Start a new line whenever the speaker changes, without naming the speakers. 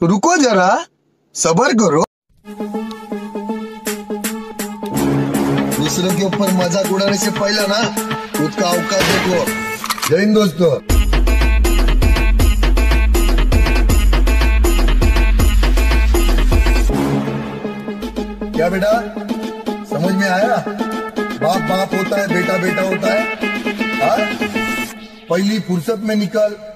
तो रुको जरा, सबर करो। दूसरों के ऊपर मज़ाक उड़ाने से पहले ना, खुद का अवकाश देखो। जय हिंद दोस्तों। क्या बेटा, समझ में आया? बाप बाप होता है बेटा बेटा होता है। आ? पहली फुर्सत में निकल।